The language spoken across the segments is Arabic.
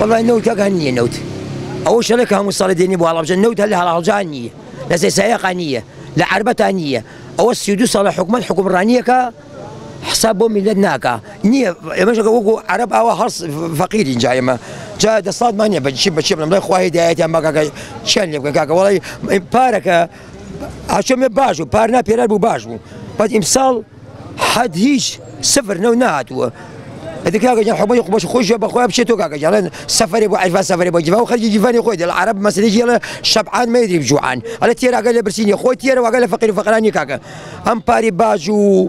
والله نوت كهنية نوت. أول لك هم الصلاة ديني بوالله بجن نوت هلا على الجانية لسه سياقة نية لعربة نية أو السيدو صلاة حكومة حكومة رانية كا حسابه ميلادناك نية مش وقو عرب أو حرص فقير جاي ما. جاء الصاد ما نية بجيب بجيب لما خواهي دايتي أما كاكا شان يبقى كاكا والله بارك. عشان باجو بارنا بيرال باجو. بعد إمسال حد هيش صفر نو ناتو هذيك كاكا جا حبي باش خوش بخويا بشيتو كاكا جا. سفري بو عرفان سفري بو جفا وخرج جفاني خوي العرب مثلا يجي شبعان ما يدري بجوعان. على تيرا قال برسيني. خوي تيرا وقال فقير فقراني كاكا أم باري باجو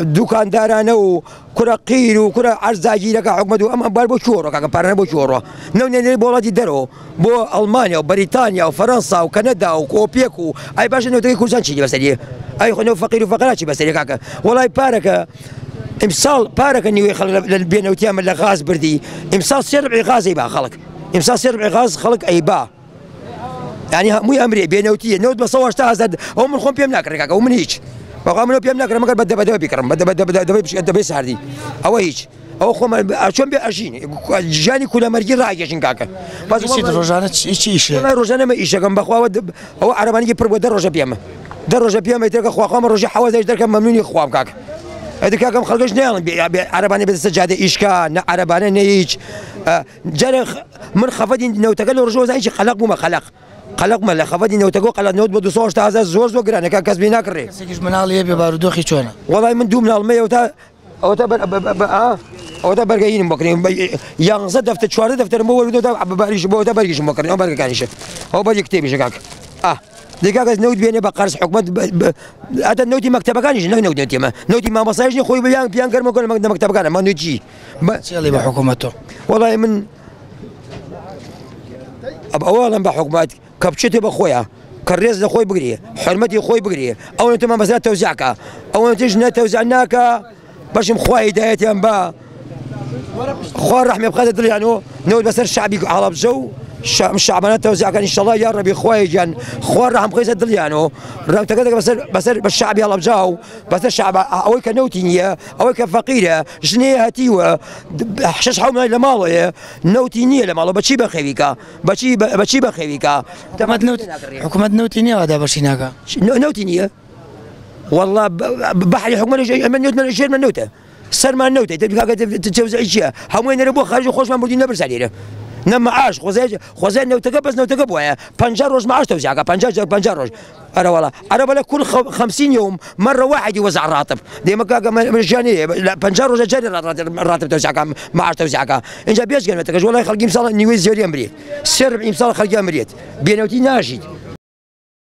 دوكان دارانو كرة قيرو كرة عرزاجي لك حكمة أم بار بو شورو كاكا بارنا بو شورو. نو ني بولادي درو. بو ألمانيا وبريطانيا وفرنسا وكندا وكوبيكو أي باش نو تجي كورسان شيء بس أي خنو فقير وفقرات بس والله بارك امسال بارك إني يخلق البين وتيام اللي غاز بردي. امسال سربع غاز يبا خلق. امسال سربع غاز خلق اي با يعني مو أمري بين وتي نود بصور تازد هم من خون بيم ناكر كاكا ومن هيك وقام لو بيم ناكر ما بدا بدأ بيكرم بدا بدا بدا بدأ بدا بس هردي أو هيك أو خو شلون بيجيني جاني كل مرجي راجع شن كاكا. بس روجانة إيش إيش والله روجانة ما إيش كم بخوا أو عرباني بربو دروجة بيما دروجة بيما يترك خو خو روجة حواز كاكا هذيك كم خلقش نيان عرباني بس سجادة إشكا نا عرباني نيج جرى من خفدي نو تقول رجوع زي شيء خلق وما خلق. خلق ما خفدي نو تقول قال نود بدو صوش تازا زور زور قرانا كان كسبي ناكري. سيجش من علي يبي بارودو خيشونا والله من دوم المية وتا أو تا آه أو تا برجعين بكرين يانزا دفتر شوارع دفتر مو ولدو تا بريش بو تا بريش بكرين أو دقيقة نود بيني بقرص حكومة هذا نودي مكتبة كانش نو نودي نتيما نودي ما. مصايجني خوي بيان بيان كرم كل مكتبة كان ما نجي اللي بحكومته والله من أب أولا بحكومات كبشتي بخويا كريز خوي بقري حرمتي خوي بقري أو أنت ما مسألة توزيعك أو أنت جنا توزعناك باش مخواي هدايتي أنبا خوار رحمة بخاطر يعني نود بس الشعبي على بجو الشعبانات توزع كان إن شاء الله يا ربي خوي جان خوار راح مقيس الدليانو راه تقدر بس بس بالشعب يلا بجاو. بس الشعب أوي كنوتينيا أوي كفقيره جنيه هاتيوا حشش حوم لمالو نوتينيا لمالو بتشي بخيفيكا بتشي بتشي بخيفيكا حكومة نوت حكومة نوتينيا هذا برشيناكا نوتينيا والله بحري حكومة من نوت من الشير من نوتة. سر ما نوتة. تبقى تتوزع اشياء ربو خارج خوش ما مردين نبرس عليه معاش خوزه خوزه نو تگه بس نو تگه بويا 50 روز معاش توزيع 50 50 روز أنا والله أنا ولا كل 50 يوم مرة واحد يوزع الراتب دي ما مجانية 50 روز جاني الراتب توزيع معاش إن جا بيش قال والله خلقي مصال نيوز زوري أمريت سر 40 مصال خلقي أمريت بينوتي ناجد